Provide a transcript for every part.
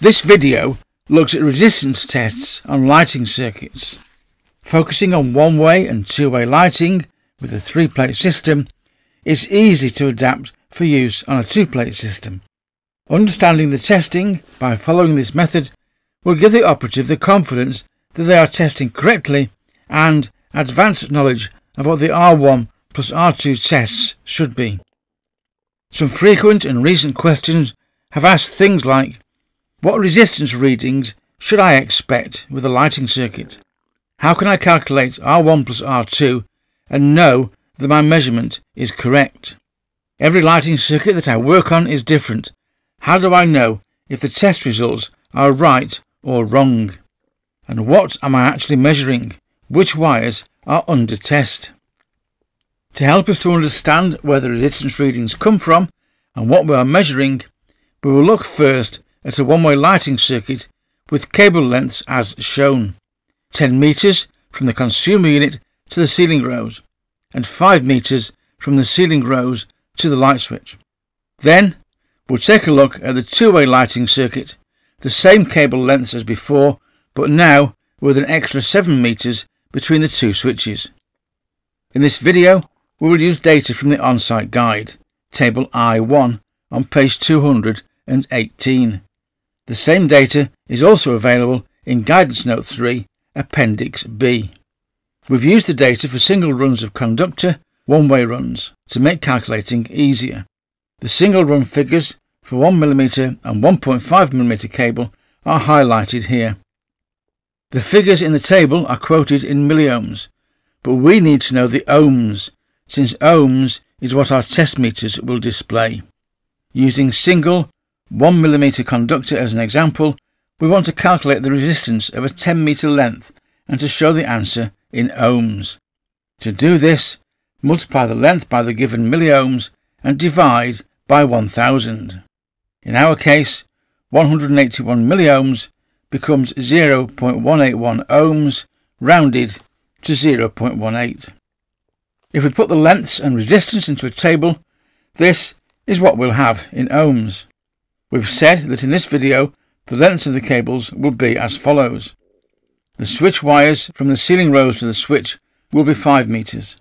This video looks at resistance tests on lighting circuits. Focusing on one-way and two-way lighting with a three-plate system is easy to adapt for use on a two-plate system. Understanding the testing by following this method will give the operative the confidence that they are testing correctly and advanced knowledge of what the R1 plus R2 tests should be. Some frequent and recent questions have asked things like, what resistance readings should I expect with a lighting circuit? How can I calculate R1 plus R2 and know that my measurement is correct? Every lighting circuit that I work on is different. How do I know if the test results are right or wrong? And what am I actually measuring? Which wires are under test? To help us to understand where the resistance readings come from and what we are measuring, we will look first at a one-way lighting circuit with cable lengths as shown. 10 metres from the consumer unit to the ceiling rose and 5 metres from the ceiling rose to the light switch. Then we'll take a look at the two-way lighting circuit, the same cable lengths as before but now with an extra 7 metres between the two switches. In this video we will use data from the on-site guide, table I1 on page 218. The same data is also available in Guidance Note 3, Appendix B. We've used the data for single runs of conductor, one-way runs, to make calculating easier. The single run figures for 1mm and 1.5mm cable are highlighted here. The figures in the table are quoted in milliohms, but we need to know the ohms, since ohms is what our test meters will display. Using single 1mm conductor as an example, we want to calculate the resistance of a 10 meter length and to show the answer in ohms. To do this, multiply the length by the given milliohms and divide by 1000. In our case, 181 milliohms becomes 0.181 ohms rounded to 0.18. If we put the lengths and resistance into a table, this is what we'll have in ohms. We've said that in this video the lengths of the cables will be as follows. The switch wires from the ceiling rose to the switch will be 5 meters.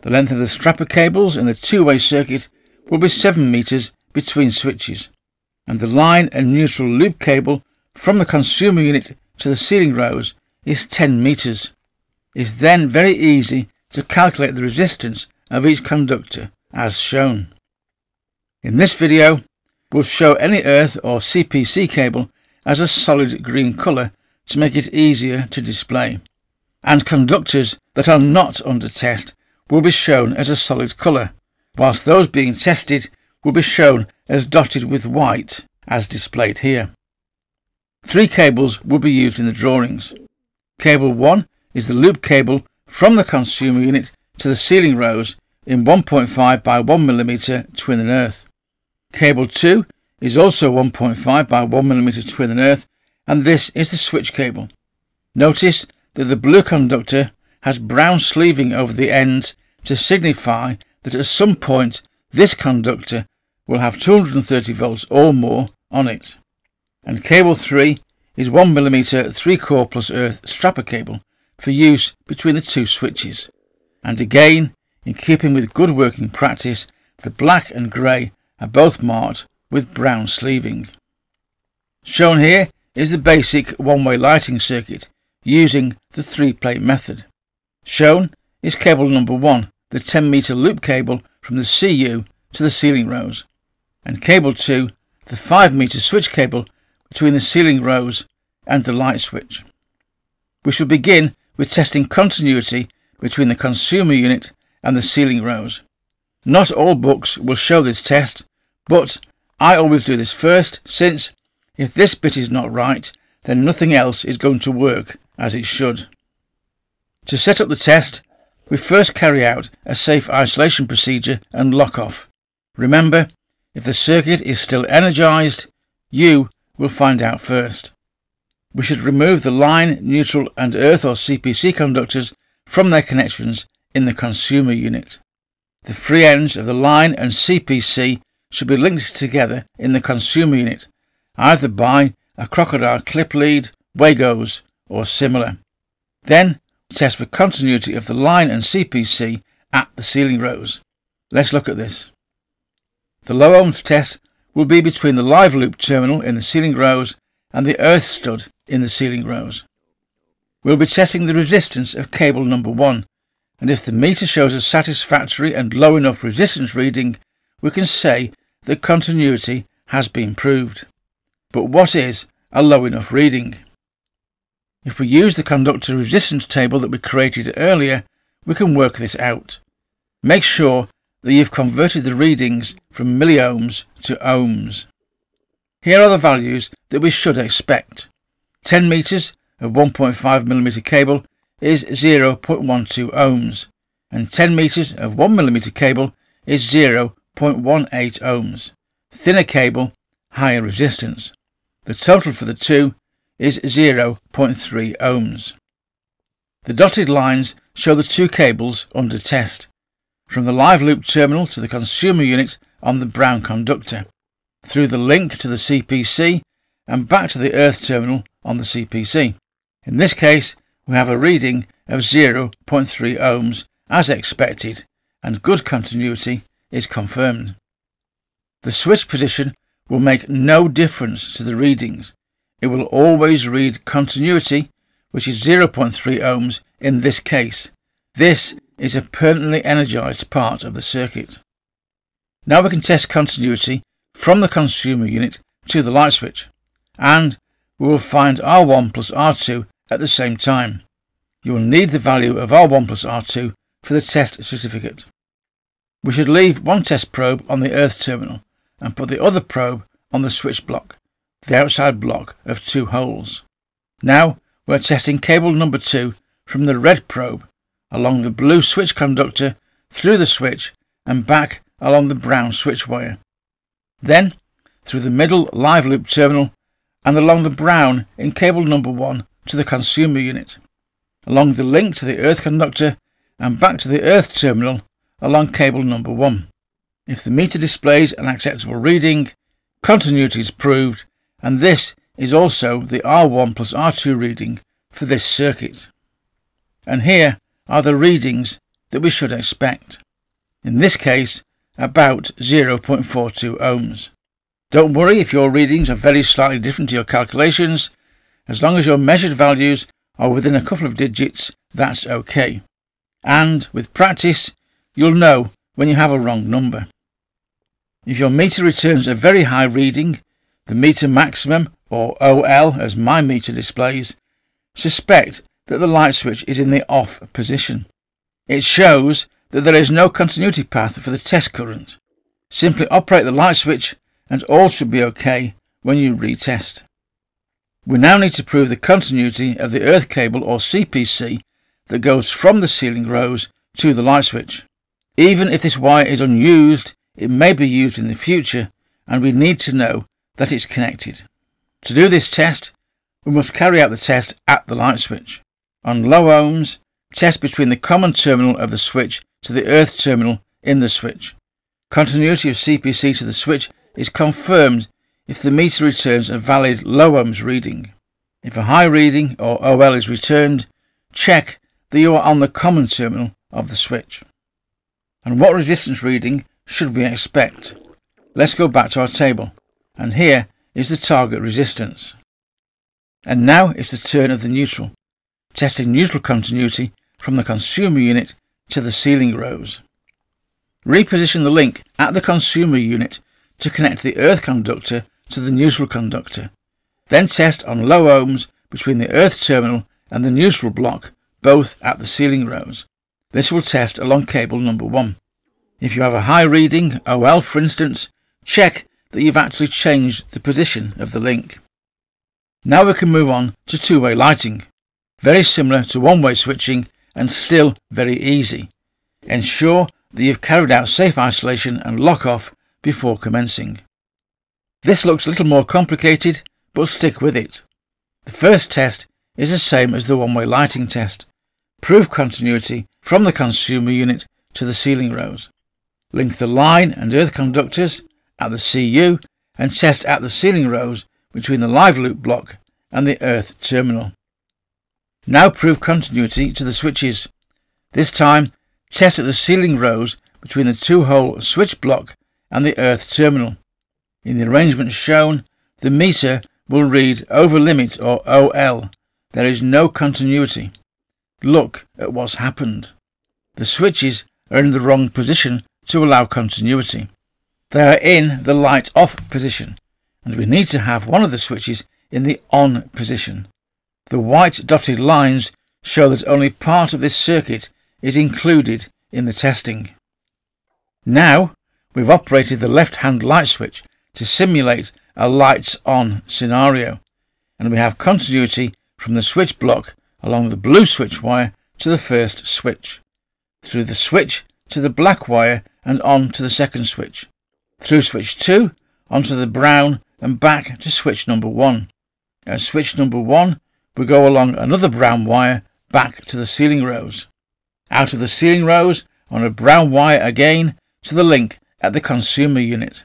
The length of the strapper cables in the two-way circuit will be 7 meters between switches. And the line and neutral loop cable from the consumer unit to the ceiling rose is 10 meters. It's then very easy to calculate the resistance of each conductor as shown. In this video, we'll show any earth or CPC cable as a solid green colour to make it easier to display. And conductors that are not under test will be shown as a solid colour, whilst those being tested will be shown as dotted with white, as displayed here. Three cables will be used in the drawings. Cable 1 is the loop cable from the consumer unit to the ceiling rose in 1.5 by 1mm twin and earth. Cable 2 is also 1.5 by 1mm twin and earth and this is the switch cable. Notice that the blue conductor has brown sleeving over the ends to signify that at some point this conductor will have 230 volts or more on it. And cable 3 is 1mm 3 core plus earth strapper cable for use between the two switches. And again, in keeping with good working practice, the black and grey are both marked with brown sleeving. Shown here is the basic one-way lighting circuit using the three-plate method. Shown is cable number 1, the 10 meter loop cable from the CU to the ceiling rose, and cable 2, the 5 meter switch cable between the ceiling rose and the light switch. We shall begin with testing continuity between the consumer unit and the ceiling rose. Not all books will show this test, but I always do this first, since if this bit is not right, then nothing else is going to work as it should. To set up the test, we first carry out a safe isolation procedure and lock off. Remember, if the circuit is still energized, you will find out first. We should remove the line, neutral and earth or CPC conductors from their connections in the consumer unit. The free ends of the line and CPC should be linked together in the consumer unit, either by a crocodile clip lead, Wagos, or similar. Then test for continuity of the line and CPC at the ceiling rose. Let's look at this. The low ohms test will be between the live loop terminal in the ceiling rose and the earth stud in the ceiling rose. We'll be testing the resistance of cable number 1 and if the meter shows a satisfactory and low enough resistance reading, we can say that continuity has been proved. But what is a low enough reading? If we use the conductor resistance table that we created earlier, we can work this out. Make sure that you've converted the readings from milliohms to ohms. Here are the values that we should expect. 10 meters of 1.5mm cable is 0.12 ohms, and 10 meters of 1mm cable is 0.18 ohms. Thinner cable, higher resistance. The total for the two is 0.3 ohms. The dotted lines show the two cables under test, from the live loop terminal to the consumer unit on the brown conductor, through the link to the CPC and back to the earth terminal on the CPC. In this case, we have a reading of 0.3 ohms as expected and good continuity is confirmed. The switch position will make no difference to the readings it will always read continuity, which is 0.3 ohms in this case. This is a permanently energized part of the circuit. Now we can test continuity from the consumer unit to the light switch, and we will find R1 plus R2 at the same time. You will need the value of R1 plus R2 for the test certificate. We should leave one test probe on the earth terminal and put the other probe on the switch block the outside block of two holes. Now we're testing cable number 2 from the red probe along the blue switch conductor through the switch and back along the brown switch wire. Then through the middle live loop terminal and along the brown in cable number 1 to the consumer unit, along the link to the earth conductor and back to the earth terminal along cable number 1. If the meter displays an acceptable reading, continuity is proved and this is also the R1 plus R2 reading for this circuit. And here are the readings that we should expect. In this case, about 0.42 ohms. Don't worry if your readings are very slightly different to your calculations. As long as your measured values are within a couple of digits, that's okay. And with practice, you'll know when you have a wrong number. If your meter returns a very high reading, the meter maximum, or OL as my meter displays, suspect that the light switch is in the off position. It shows that there is no continuity path for the test current. Simply operate the light switch and all should be okay when you retest. We now need to prove the continuity of the earth cable or CPC that goes from the ceiling rose to the light switch. Even if this wire is unused, it may be used in the future and we need to know that it's connected. To do this test, we must carry out the test at the light switch. On low ohms, test between the common terminal of the switch to the earth terminal in the switch. Continuity of CPC to the switch is confirmed if the meter returns a valid low ohms reading. If a high reading or OL is returned, check that you are on the common terminal of the switch. And what resistance reading should we expect? Let's go back to our table and here is the target resistance. And now it's the turn of the neutral, testing neutral continuity from the consumer unit to the ceiling rose. Reposition the link at the consumer unit to connect the earth conductor to the neutral conductor. Then test on low ohms between the earth terminal and the neutral block, both at the ceiling rose. This will test along cable number 1. If you have a high reading, oh OL for instance, check that you've actually changed the position of the link. Now we can move on to two-way lighting. Very similar to one-way switching and still very easy. Ensure that you've carried out safe isolation and lock-off before commencing. This looks a little more complicated, but stick with it. The first test is the same as the one-way lighting test. Prove continuity from the consumer unit to the ceiling rose. Link the line and earth conductors at the CU and test at the ceiling rose between the live loop block and the earth terminal. Now prove continuity to the switches. This time, test at the ceiling rose between the two-hole switch block and the earth terminal. In the arrangement shown, the meter will read over limit or OL. There is no continuity. Look at what's happened. The switches are in the wrong position to allow continuity. They are in the light off position, and we need to have one of the switches in the on position. The white dotted lines show that only part of this circuit is included in the testing. Now we've operated the left hand light switch to simulate a lights on scenario, and we have continuity from the switch block along the blue switch wire to the first switch, through the switch to the black wire and on to the second switch, through switch 2 onto the brown and back to switch number 1. At switch number 1 we go along another brown wire back to the ceiling rose. Out of the ceiling rose on a brown wire again to the link at the consumer unit.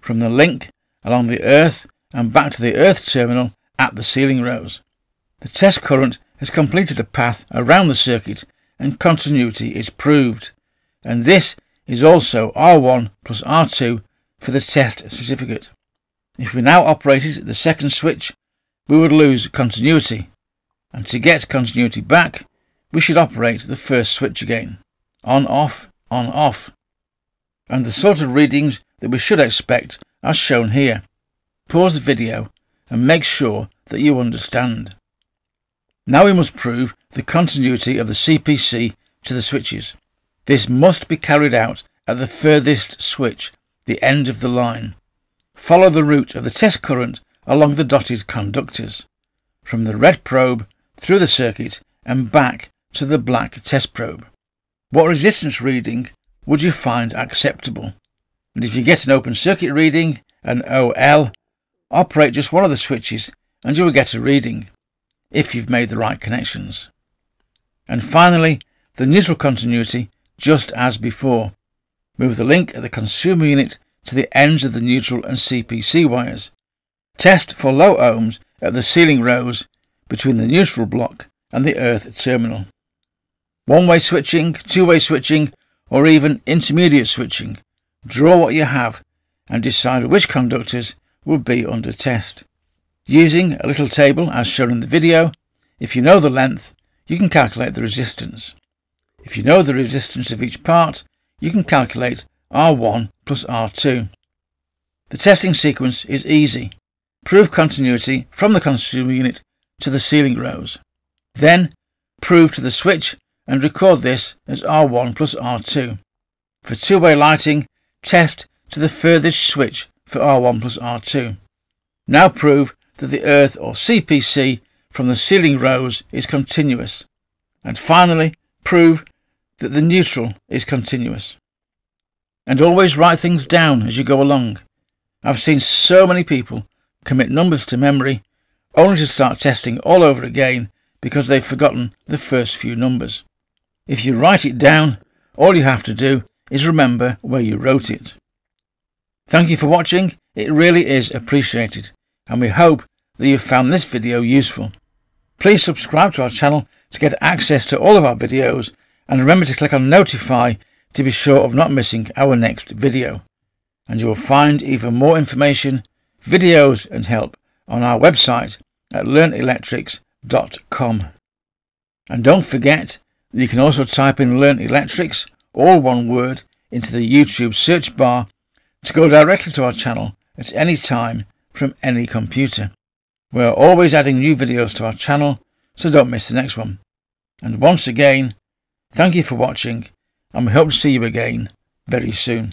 From the link along the earth and back to the earth terminal at the ceiling rose. The test current has completed a path around the circuit and continuity is proved. And this is also R1 plus R2 for the test certificate. If we now operated the second switch, we would lose continuity, and to get continuity back, we should operate the first switch again. On off, on off. And the sort of readings that we should expect are shown here. Pause the video and make sure that you understand. Now we must prove the continuity of the CPC to the switches. This must be carried out at the furthest switch, the end of the line. Follow the route of the test current along the dotted conductors, from the red probe through the circuit and back to the black test probe. What resistance reading would you find acceptable? And if you get an open circuit reading, an OL, operate just one of the switches and you will get a reading, if you've made the right connections. And finally, the neutral continuity just as before. Move the link at the consumer unit to the ends of the neutral and CPC wires. Test for low ohms at the ceiling rose between the neutral block and the earth terminal. One-way switching, two-way switching, or even intermediate switching. Draw what you have and decide which conductors will be under test. Using a little table as shown in the video, if you know the length, you can calculate the resistance. If you know the resistance of each part, you can calculate R1 plus R2. The testing sequence is easy. Prove continuity from the consumer unit to the ceiling rose. Then, prove to the switch and record this as R1 plus R2. For two-way lighting, test to the furthest switch for R1 plus R2. Now prove that the earth or CPC from the ceiling rose is continuous. And finally, prove that the neutral is continuous. And always write things down as you go along. I've seen so many people commit numbers to memory only to start testing all over again because they've forgotten the first few numbers. If you write it down, all you have to do is remember where you wrote it. Thank you for watching, it really is appreciated, and we hope that you've found this video useful. Please subscribe to our channel to get access to all of our videos and remember to click on notify to be sure of not missing our next video. And you will find even more information, videos and help on our website at learnelectrics.com. And don't forget that you can also type in Learn Electrics, all one word, into the YouTube search bar to go directly to our channel at any time from any computer. We are always adding new videos to our channel, so don't miss the next one. And once again, Thank you for watching, and we hope to see you again very soon.